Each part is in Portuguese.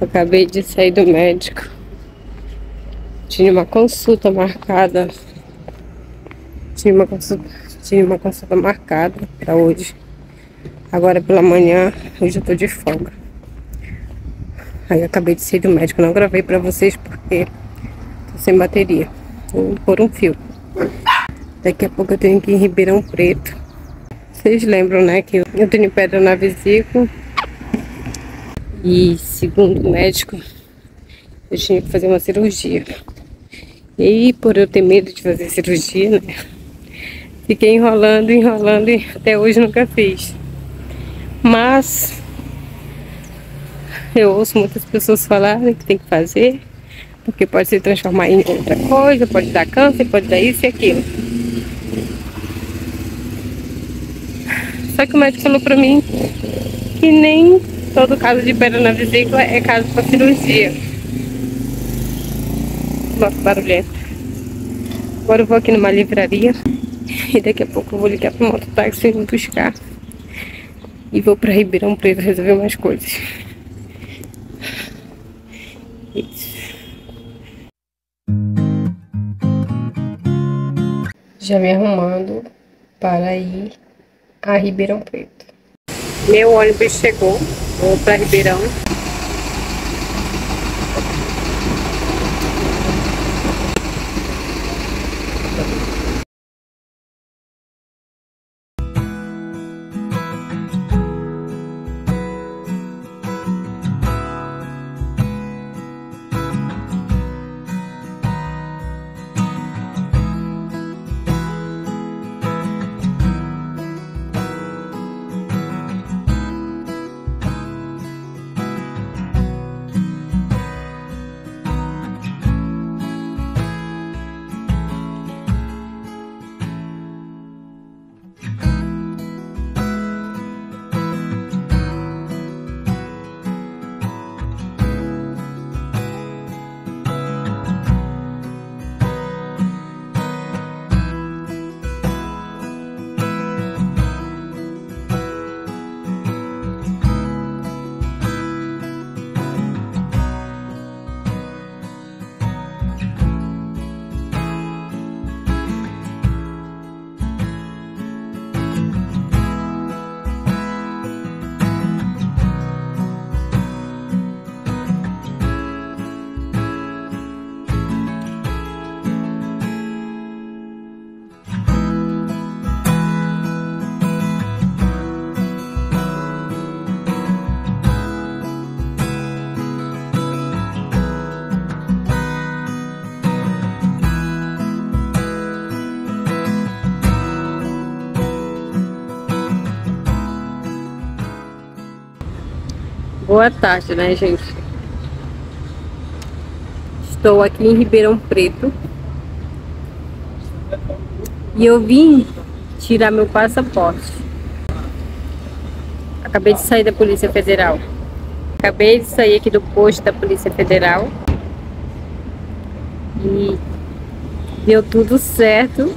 Acabei de sair do médico. Tinha uma consulta marcada. Tinha uma consulta, tinha uma consulta marcada para hoje. Agora pela manhã, hoje eu tô de folga. Aí acabei de sair do médico. Não gravei pra vocês porque tô sem bateria. Vou pôr um fio. Daqui a pouco eu tenho que ir em Ribeirão Preto. Vocês lembram, né, que eu tenho pedra na vesícula. E segundo o médico, eu tinha que fazer uma cirurgia. E por eu ter medo de fazer cirurgia, né? Fiquei enrolando, enrolando e até hoje nunca fiz. Mas eu ouço muitas pessoas falarem que tem que fazer, porque pode se transformar em outra coisa, pode dar câncer, pode dar isso e aquilo. Só que o médico falou pra mim que nem todo caso de pedra na vesícula é caso para cirurgia. Nossa, barulhento. Agora eu vou aqui numa livraria e daqui a pouco eu vou ligar pro mototáxi me buscar. E vou pra Ribeirão Preto resolver umas coisas. Isso. Já me arrumando para ir a Ribeirão Preto. Meu ônibus chegou, vou para Ribeirão. Boa tarde, né, gente? Estou aqui em Ribeirão Preto. E eu vim tirar meu passaporte. Acabei de sair da Polícia Federal. Acabei de sair aqui do posto da Polícia Federal. E deu tudo certo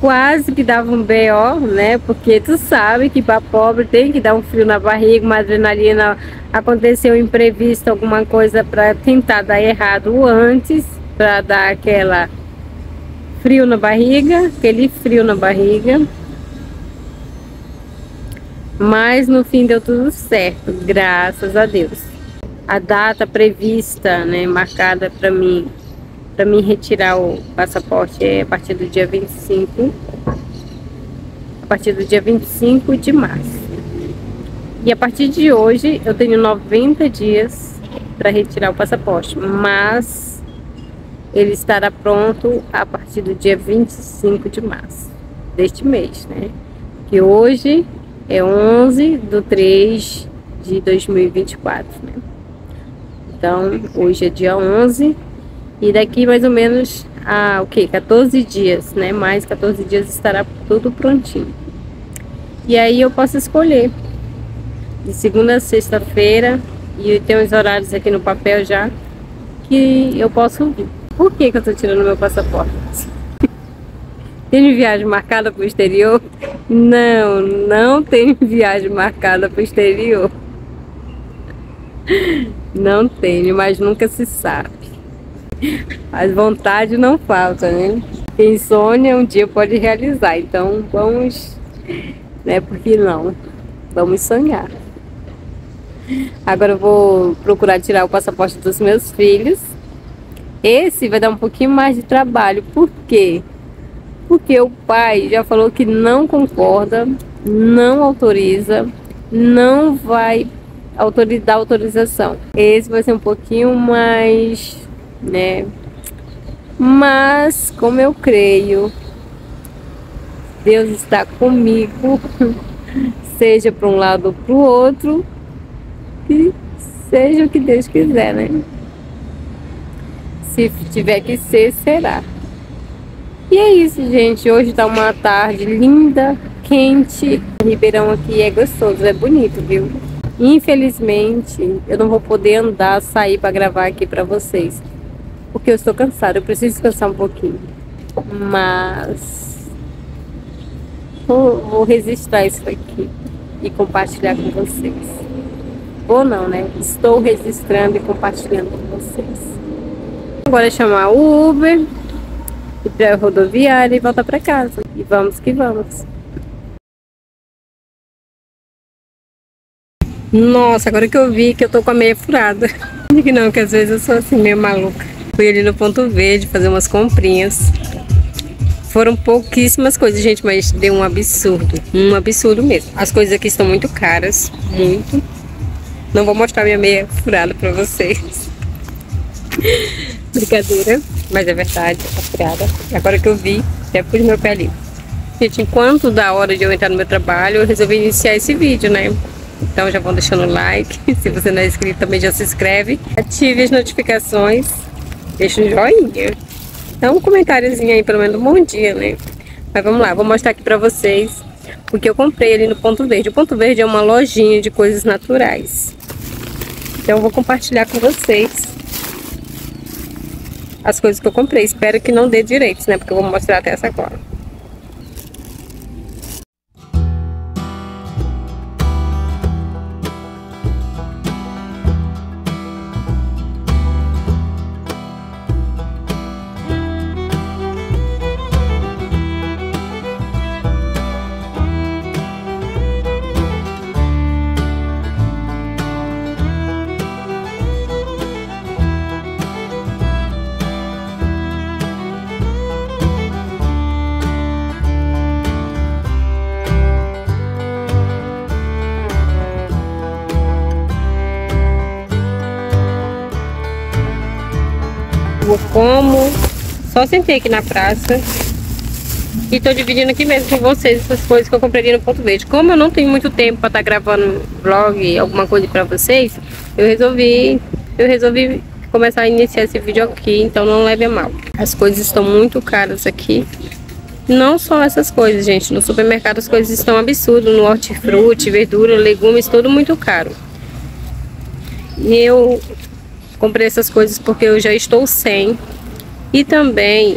quase que dava um BO, né? Porque tu sabe que para pobre tem que dar um frio na barriga, uma adrenalina, aconteceu imprevisto, alguma coisa para tentar dar errado antes, para dar aquela frio na barriga, aquele frio na barriga. Mas no fim deu tudo certo, graças a Deus. A data prevista, né, marcada para mim para mim retirar o passaporte é a partir do dia 25, a partir do dia 25 de março. E a partir de hoje eu tenho 90 dias para retirar o passaporte, mas ele estará pronto a partir do dia 25 de março deste mês, né? Que hoje é 11 de 3 de 2024, né? Então, hoje é dia 11 e daqui mais ou menos a o que? 14 dias, né? Mais 14 dias estará tudo prontinho. E aí eu posso escolher de segunda a sexta-feira e tem os horários aqui no papel já que eu posso vir. Por que, que eu tô tirando meu passaporte? tem viagem marcada para o exterior? Não, não tem viagem marcada para o exterior. Não tenho, mas nunca se sabe. As vontade não falta, né? Quem sonha um dia pode realizar. Então vamos, né? Por que não? Vamos sonhar. Agora eu vou procurar tirar o passaporte dos meus filhos. Esse vai dar um pouquinho mais de trabalho. Por quê? Porque o pai já falou que não concorda, não autoriza, não vai autorizar autorização. Esse vai ser um pouquinho mais, né? Mas como eu creio, Deus está comigo, seja para um lado ou para o outro, que seja o que Deus quiser, né? Se tiver que ser, será. E é isso, gente. Hoje tá uma tarde linda, quente. O Ribeirão aqui é gostoso, é bonito, viu? Infelizmente, eu não vou poder andar, sair para gravar aqui para vocês. Porque eu estou cansada, eu preciso descansar um pouquinho. Mas vou, vou registrar isso aqui e compartilhar com vocês. Ou não, né? Estou registrando e compartilhando com vocês. Agora chamar o Uber, ir para a rodoviária e voltar para casa. E vamos que vamos. Nossa, agora que eu vi que eu tô com a meia furada. Que não, que às vezes eu sou assim meio maluca. Fui ali no ponto verde fazer umas comprinhas. Foram pouquíssimas coisas, gente, mas deu um absurdo. Um absurdo mesmo. As coisas aqui estão muito caras, muito. Não vou mostrar minha meia furada pra vocês. Brincadeira, mas é verdade, tá furada. Agora que eu vi, até pus meu pé ali. Gente, enquanto da hora de eu entrar no meu trabalho, eu resolvi iniciar esse vídeo, né? Então já vão deixando o like. Se você não é inscrito, também já se inscreve. Ative as notificações. Deixa um joinha. Dá um comentáriozinho aí, pelo menos um bom dia, né? Mas vamos lá, vou mostrar aqui pra vocês o que eu comprei ali no Ponto Verde. O Ponto Verde é uma lojinha de coisas naturais. Então eu vou compartilhar com vocês as coisas que eu comprei. Espero que não dê direitos, né? Porque eu vou mostrar até essa agora. Só sentei aqui na praça. E tô dividindo aqui mesmo com vocês essas coisas que eu comprei no Ponto Verde. Como eu não tenho muito tempo para estar tá gravando vlog, alguma coisa para vocês, eu resolvi, eu resolvi começar a iniciar esse vídeo aqui, então não leve a mal. As coisas estão muito caras aqui. Não só essas coisas, gente. No supermercado as coisas estão absurdas. No hortifruti, verdura, legumes, tudo muito caro. E eu Comprei essas coisas porque eu já estou sem. E também,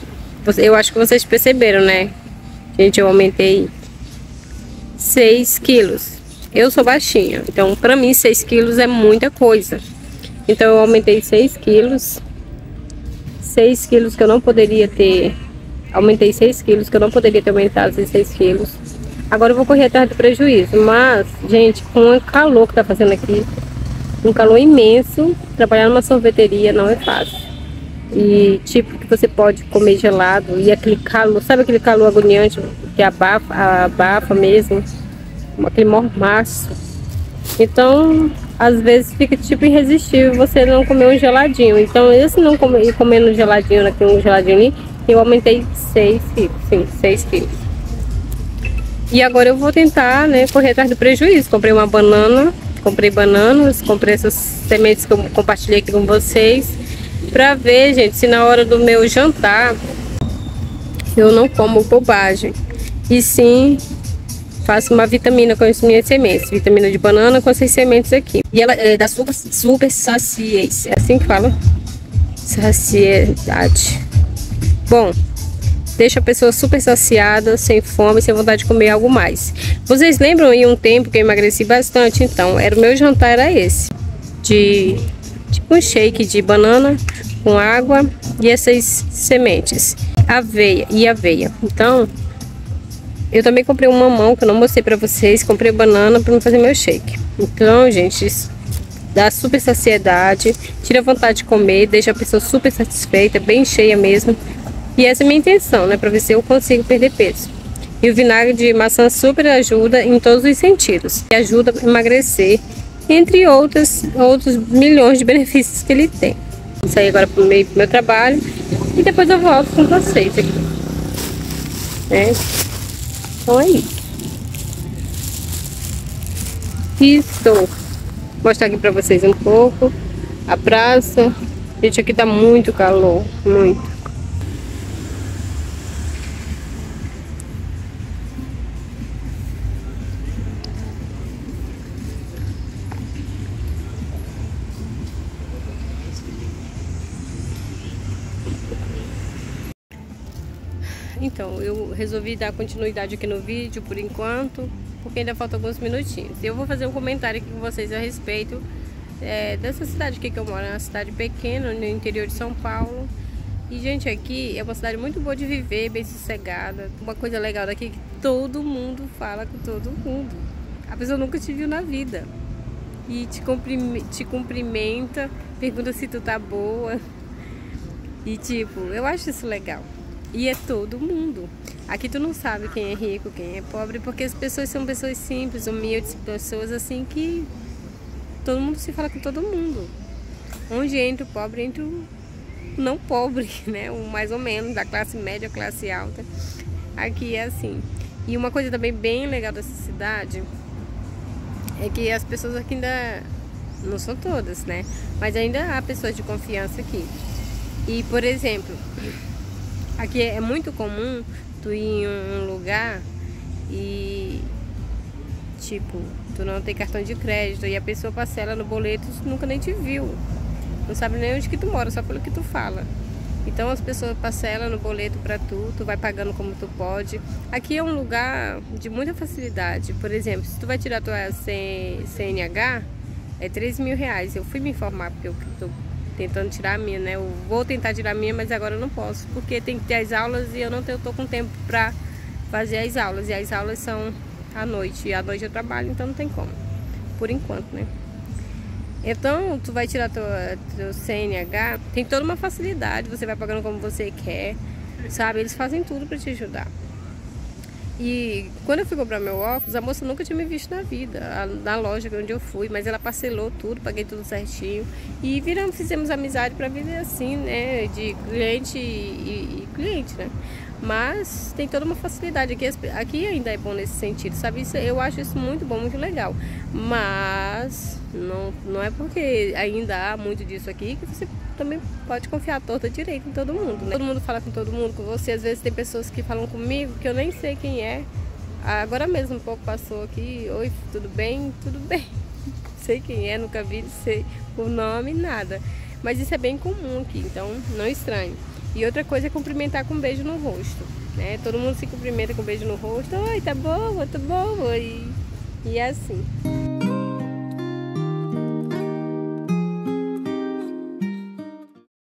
eu acho que vocês perceberam, né? Gente, eu aumentei 6 quilos. Eu sou baixinha, então pra mim 6 quilos é muita coisa. Então eu aumentei 6 quilos. 6 quilos que eu não poderia ter. Aumentei 6 quilos que eu não poderia ter aumentado esses 6 quilos. Agora eu vou correr atrás do prejuízo. Mas, gente, com o calor que tá fazendo aqui, um calor imenso. Trabalhar numa sorveteria não é fácil. E tipo que você pode comer gelado e aquele calor, sabe aquele calor agoniante que abafa, abafa mesmo, aquele mormaço. Então, às vezes fica tipo irresistível você não comer um geladinho. Então, esse não comer, comendo um geladinho aqui, um geladinho ali, eu aumentei 6 quilos, sim, 6 quilos. E agora eu vou tentar, né, correr atrás do prejuízo. Comprei uma banana Comprei bananas, comprei essas sementes que eu compartilhei aqui com vocês. Pra ver, gente, se na hora do meu jantar eu não como bobagem. E sim faço uma vitamina com as minhas sementes. Vitamina de banana com essas sementes aqui. E ela é da super, super saciência. É assim que fala? Saciedade. Bom, deixa a pessoa super saciada, sem fome, sem vontade de comer algo mais. Vocês lembram em um tempo que eu emagreci bastante? Então, era o meu jantar era esse, de tipo um shake de banana com água e essas sementes, aveia e aveia. Então, eu também comprei um mamão que eu não mostrei pra vocês, comprei banana para fazer meu shake. Então, gente, dá super saciedade, tira vontade de comer, deixa a pessoa super satisfeita, bem cheia mesmo. E essa é a minha intenção, né, para ver se eu consigo perder peso. E o vinagre de maçã super ajuda em todos os sentidos. E ajuda a emagrecer, entre outros, outros milhões de benefícios que ele tem. Vou sair agora para o meio do meu trabalho e depois eu volto com vocês aqui. Né? Então é isso. Estou mostrar aqui para vocês um pouco a praça. Gente, aqui tá muito calor, muito. Resolvi dar continuidade aqui no vídeo por enquanto, porque ainda faltam alguns minutinhos. Eu vou fazer um comentário aqui com vocês a respeito é, dessa cidade aqui que eu moro. É uma cidade pequena, no interior de São Paulo. E, gente, aqui é uma cidade muito boa de viver, bem sossegada. Uma coisa legal daqui é que todo mundo fala com todo mundo. A pessoa nunca te viu na vida. E te, te cumprimenta, pergunta se tu tá boa. E, tipo, eu acho isso legal. E é todo mundo. Aqui tu não sabe quem é rico, quem é pobre, porque as pessoas são pessoas simples, humildes, pessoas assim que todo mundo se fala com todo mundo. Onde entra o pobre, entra o não pobre, né? O mais ou menos, da classe média, classe alta. Aqui é assim. E uma coisa também bem legal dessa cidade é que as pessoas aqui ainda não são todas, né? Mas ainda há pessoas de confiança aqui. E, por exemplo, Aqui é muito comum tu ir em um lugar e tipo, tu não tem cartão de crédito e a pessoa parcela no boleto, nunca nem te viu. Não sabe nem onde que tu mora, só pelo que tu fala. Então as pessoas parcelam no boleto para tu, tu vai pagando como tu pode. Aqui é um lugar de muita facilidade. Por exemplo, se tu vai tirar tua CNH, é 3 mil reais. Eu fui me informar porque eu tô tentando tirar a minha, né? Eu vou tentar tirar a minha, mas agora eu não posso, porque tem que ter as aulas e eu não estou com tempo para fazer as aulas. E as aulas são à noite, e à noite eu trabalho, então não tem como, por enquanto, né? Então, tu vai tirar teu, teu CNH, tem toda uma facilidade, você vai pagando como você quer, sabe? Eles fazem tudo para te ajudar. E quando eu fui comprar meu óculos, a moça nunca tinha me visto na vida, na loja onde eu fui, mas ela parcelou tudo, paguei tudo certinho. E viramos, fizemos amizade para viver assim, né? De cliente e, e, cliente, né? Mas tem toda uma facilidade aqui, aqui ainda é bom nesse sentido, sabe? Isso, eu acho isso muito bom, muito legal. Mas não, não é porque ainda há muito disso aqui que você também pode confiar toda direito em todo mundo, né? Todo mundo fala com todo mundo, com você. Às vezes tem pessoas que falam comigo que eu nem sei quem é. Agora mesmo um pouco passou aqui, oi, tudo bem? Tudo bem. sei quem é, nunca vi, sei o nome, nada. Mas isso é bem comum aqui, então não estranho. E outra coisa é cumprimentar com um beijo no rosto. Né? Todo mundo se cumprimenta com um beijo no rosto. Oi, tá boa, tá boa. E, e é assim.